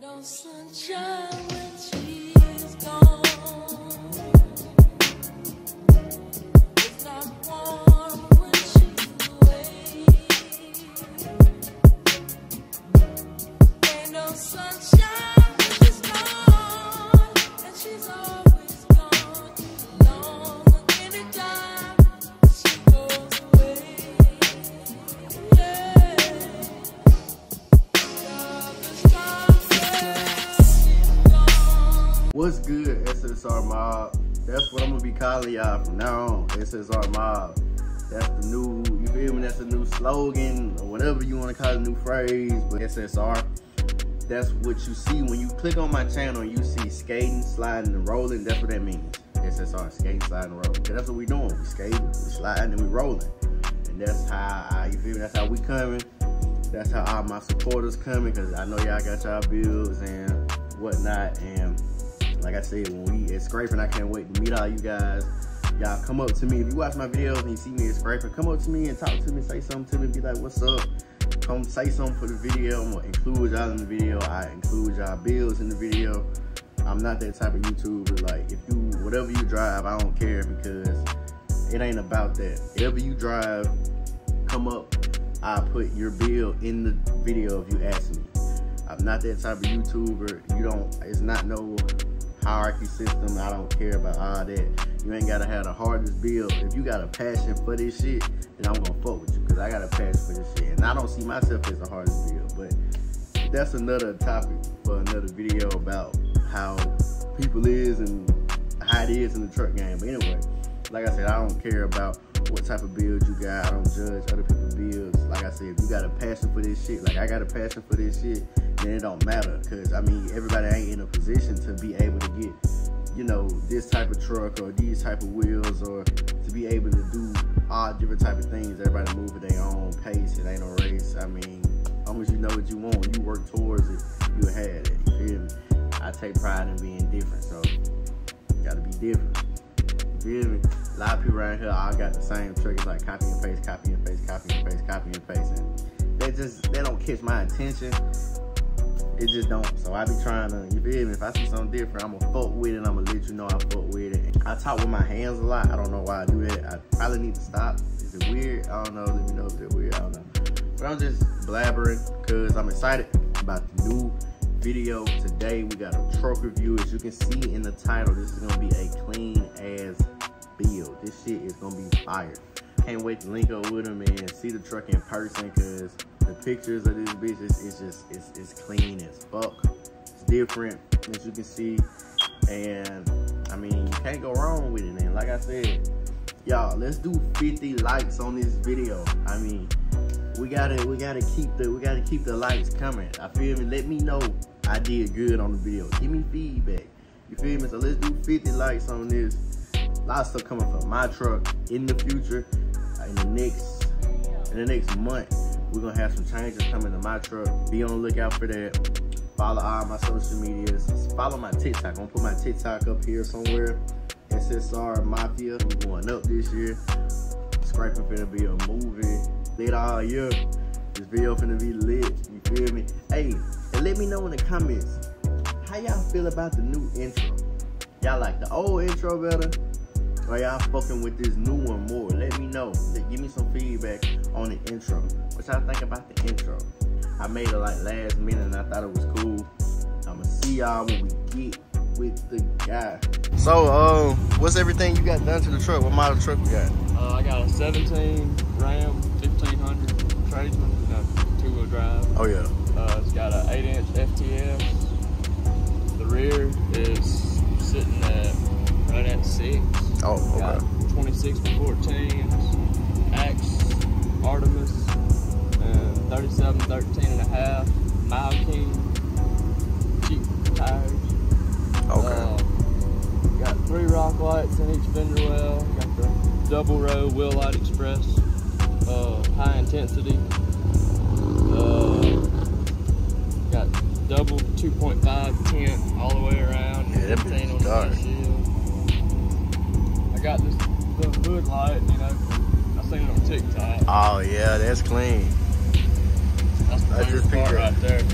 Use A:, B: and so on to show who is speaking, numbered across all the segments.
A: 就算这
B: 危机。SSR Mob? That's what I'm gonna be calling y'all from now on. SSR Mob. That's the new, you feel me? That's the new slogan or whatever you wanna call it, new phrase. But SSR, that's what you see when you click on my channel. You see skating, sliding, and rolling. That's what that means. SSR, skating, sliding, and rolling. 'Cause that's what we doing. We skating, we sliding, and we rolling. And that's how I, you feel me? That's how we coming. That's how all my supporters coming. Cause I know y'all got y'all bills and whatnot. And like I said, when we at Scraping, I can't wait to meet all you guys. Y'all come up to me. If you watch my videos and you see me at Scraping, come up to me and talk to me, say something to me, be like, what's up? Come say something for the video. I'm gonna include y'all in the video. I include y'all bills in the video. I'm not that type of YouTuber. Like, if you, whatever you drive, I don't care because it ain't about that. Whatever you drive, come up. I put your bill in the video if you ask me. I'm not that type of YouTuber. You don't, it's not no hierarchy system. I don't care about all that. You ain't gotta have the hardest build. If you got a passion for this shit, then I'm gonna fuck with you because I got a passion for this shit. And I don't see myself as the hardest build, but that's another topic for another video about how people is and how it is in the truck game. But anyway, like I said, I don't care about what type of build you got. I don't judge other people's builds. Like I said, if you got a passion for this shit, like I got a passion for this shit, then it don't matter. Cause I mean, everybody ain't in a position to be able to get, you know, this type of truck or these type of wheels or to be able to do all different type of things. Everybody move at their own pace. It ain't no race. I mean, as long as you know what you want, you work towards it, you had it. You feel me? I take pride in being different, so you gotta be different. You feel me? A lot of people around here all got the same triggers like copy and paste, copy and paste, copy and paste, copy and paste. And they just they don't catch my attention. It just don't. So I be trying to, you feel me? If I see something different, I'm gonna fuck with it. I'm gonna let you know I fuck with it. I talk with my hands a lot. I don't know why I do that. I probably need to stop. Is it weird? I don't know. Let me know if it's weird. I don't know. But I'm just blabbering because I'm excited about the new video today. We got a truck review. As you can see in the title, this is gonna be a clean ass build. This shit is gonna be fire. Can't wait to link up with him and see the truck in person because the pictures of this bitch is, is just it's, it's clean as fuck. It's different as you can see. And I mean you can't go wrong with it, and Like I said, y'all, let's do 50 likes on this video. I mean, we gotta we gotta keep the we gotta keep the likes coming. I feel me. Let me know I did good on the video. Give me feedback. You feel me? So let's do 50 likes on this. A lot of coming from my truck in the future. In the next in the next month, we're gonna have some changes coming to my truck. Be on the lookout for that. Follow all my social medias. Follow my TikTok. I'm gonna put my TikTok up here somewhere. SSR Mafia. We're going up this year. Scraping finna be a movie. Lit all year. This video finna be lit. You feel me? Hey, and let me know in the comments how y'all feel about the new intro. Y'all like the old intro better? Or y'all fucking with this new one more? Let me know. Give me some feedback on the intro. What y'all think about the intro? I made it like last minute and I thought it was cool. I'ma see y'all when we get with the guy. So, um, what's everything you got done to the truck? What model truck we got?
C: Uh, I got a 17 Ram 1500 tradesman, you know, two-wheel drive.
B: Oh yeah.
C: Uh, it's got an 8-inch FTS. 6 for 14, Axe, Artemis, uh, 37, 13 and a half, Mile King, Cheap Tires.
B: Okay.
C: Uh, got three rock lights in each fender well, got the double row wheel light express, uh, high intensity, uh, got double 2.5 tent all the way around,
B: yeah,
C: 15 on the
B: dark.
C: I got this the hood light, you know. I seen it on TikTok.
B: Oh yeah, that's clean.
C: That's the
B: I just
C: part right there.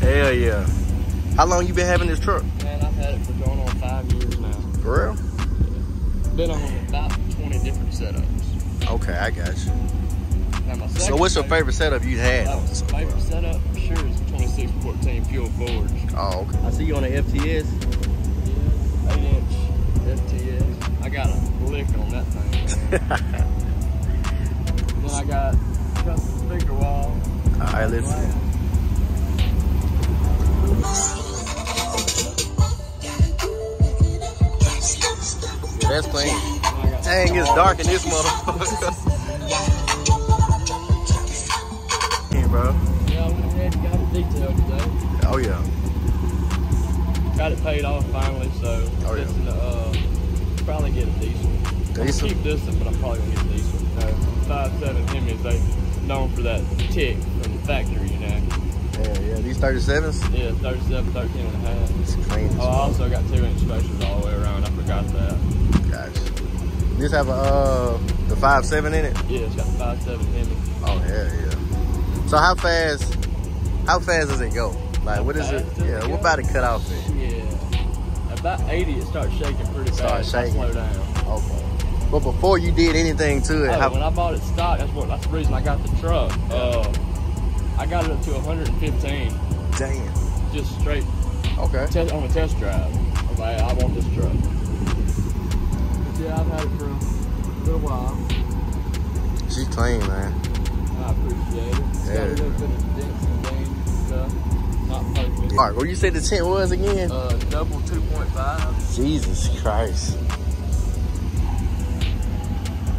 B: Hell yeah. How long you been having this truck?
C: Man, I've had it for going on five years now.
B: For real?
C: Been on about 20 different setups.
B: Okay, I got you. So what's your
C: favorite-
B: setup you had? On this?
C: favorite setup for sure is 2614 fuel forge.
B: Oh, okay.
D: I see you on the FTS.
C: Yeah, 8 inch FTS. I got a lick on that thing. Then I got custom speaker wall.
B: All right, let's see. Yeah, that's clean.
C: I got
B: Dang, it's dark in this motherfucker.
C: Got it paid off finally, so
B: Oh, yeah.
C: to uh, probably get a decent. I'm Keep this one, but I'm probably gonna get a decent. You five seven Hemis, they known for that tick from the factory, you know.
B: Yeah, yeah. These 37s?
C: Yeah, 37, 13 and a half.
B: It's clean.
C: Oh, I also got two inch specials all the way around. I forgot that.
B: Gotcha. This have a uh the five seven in it?
C: Yeah, it's got the five seven Hemi.
B: Oh yeah, yeah. So how fast how fast does it go? Like what is it? Yeah, what about the cutoff at?
C: Yeah. About 80, it starts shaking pretty
B: Start.
C: I
B: shaking.
C: slow down.
B: Okay. But before you did anything to it,
C: Oh,
B: how,
C: when I bought it stock, that's what. That's the reason I got the truck. Uh, I got it up to 115,
B: damn.
C: just straight
B: Okay.
C: test, on a test drive. I was like, I want this truck. But yeah, I've had it for a little while.
B: She's clean, man.
C: I appreciate it. It's
B: Yeah. All right, what you say the tent was again?
C: Uh, double 2.5.
B: Jesus Christ.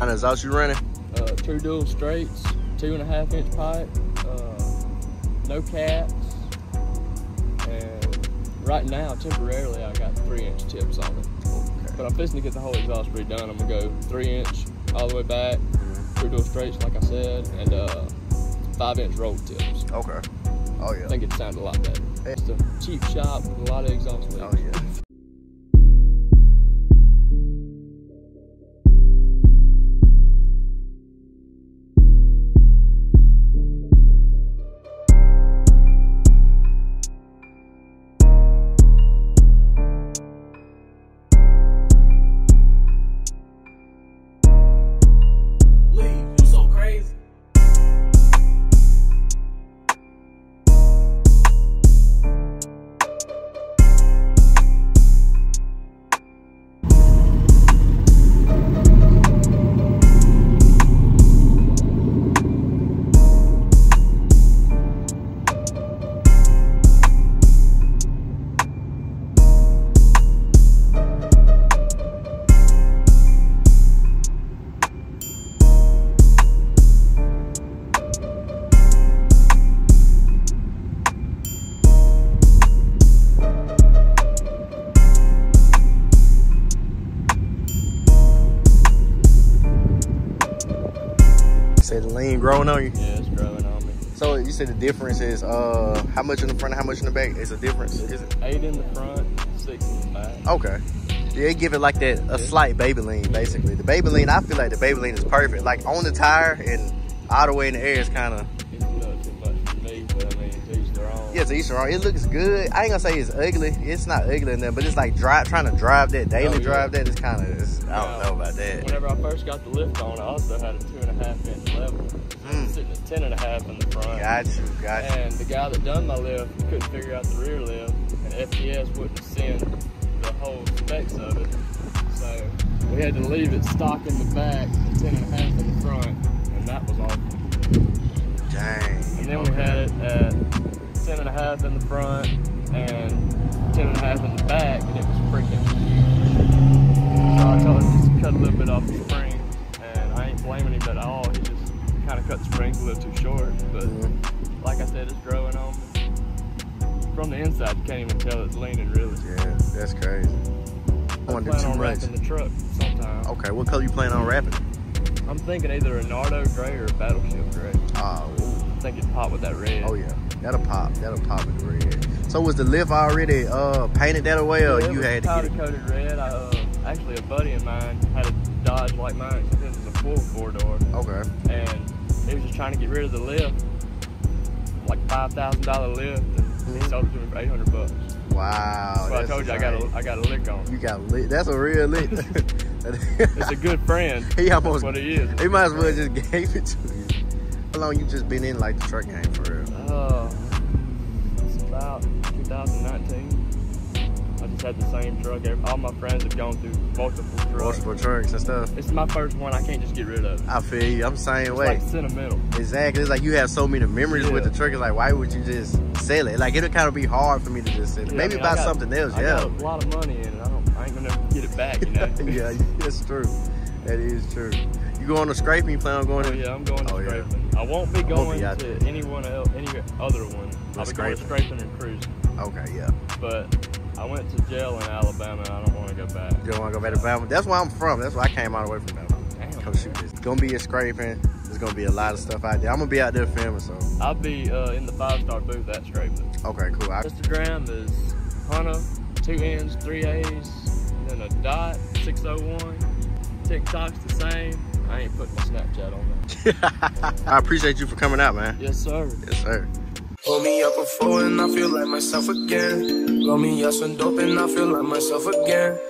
B: And is out you running?
C: Uh, two dual straights, two and a half inch pipe, uh, no caps, and right now, temporarily, I got three inch tips on it. Okay. But I'm fixing to get the whole exhaust redone. I'm gonna go three inch all the way back, two dual straights, like I said, and uh, five inch roll tips.
B: Okay. Oh yeah.
C: I think it sounds a lot better. It's a cheap shop with a lot of exhaust leaks.
B: Oh yeah. Said the difference is uh how much in the front and how much in the back? Is a difference? Is it?
C: Eight in the front, six in the back.
B: Okay. They give it like that a slight baby lean basically. The baby lean, I feel like the baby lean is perfect. Like on the tire and all the way in the air is kind of
C: It's not too much for me, but I mean, to each
B: yeah, to each their own. It looks good. I ain't gonna say it's ugly. It's not ugly in there, but it's like drive trying to drive that daily
C: Oh, yeah.
B: drive that is kind of I don't
C: Yeah.
B: know that.
C: Whenever I first got the lift on, I also had a two and a half inch level.
B: Mm.
C: Sitting at ten and a half in the front.
B: Got you, got you.
C: And the guy that done my lift couldn't figure out the rear lift, and FTS wouldn't send the whole specs of it. So we had to leave it stock in the back, and ten and a half in the front, and that was awful.
B: Dang.
C: And then we had it at ten and a half in the front and ten and a half in the back, and it was freaking cut a little bit off the spring, and I ain't blaming him at all. He just kind of cut the springs a little too short. But
B: Mhm.
C: like I said, it's growing on me. From the inside, you can't even tell it's leaning really.
B: Yeah, that's crazy. I want to do too
C: on wrapping the truck sometime.
B: Okay, what color you plan on wrapping?
C: I'm thinking either a Nardo gray or a Battleship gray.
B: Oh, ooh.
C: I think it'd pop with that red.
B: oh yeah, that'll pop. That'll pop with the red. So was the lift already uh painted that way, or
C: Yeah,
B: you had to
C: powder
B: get it?
C: coated red. I, uh, actually, a buddy of mine had a Dodge like mine. So this is a full four door,
B: Okay.
C: and he was just trying to get rid of the lift, like five thousand dollar lift. And He sold it to me for 800 bucks.
B: Wow.
C: Well, I told you I got a. I got a lick on.
B: You got lit. That's a real lit.
C: It's a good friend.
B: he almost.
C: That's what he is.
B: He might as well just gave it to you. How long you just been in like the truck game for real?
C: Uh, it's about 2019. Had the same truck. All my friends have gone through multiple trucks.
B: Multiple trucks and stuff.
C: This is my first one. I can't just get rid of it.
B: I feel you. I'm the same
C: It's
B: way.
C: like sentimental.
B: Exactly. It's like you have so many memories with the truck. It's like, why would you just sell it? Like, it'll kind of be hard for me to just sell it.
C: Yeah,
B: Maybe
C: I mean,
B: buy
C: got-
B: something else.
C: I
B: yeah.
C: a lot of money in it. I don't. I ain't gonna get it back. You know.
B: yeah, that's true. That is true. You going to scraping? You plan on going
C: Oh
B: to?
C: yeah, I'm going to
B: Oh, yeah.
C: scraping. I won't be going
B: be
C: to anyone else, any other one. I'll be going to
B: scraping.
C: scraping and cruising.
B: Okay, yeah.
C: But I went to jail in Alabama. and I don't want to go back.
B: You don't want to go back to Alabama? That's where I'm from. That's why I came all the way from Bama.
C: Damn.
B: Come shoot this. It's gonna be a scraping. There's gonna be a lot of stuff out there. I'm gonna be out there filming, so
C: I'll be uh, in the five star booth that scraping.
B: okay, cool. I,
C: Instagram is Hunter, two N's, three A's, then a dot, 601. TikTok's the same. I ain't putting my Snapchat on there.
B: I appreciate you for coming out, man.
C: Yes, sir.
B: Yes, sir.
E: Hold me up before and I feel like myself again. Roll me up some dope and I feel like myself again.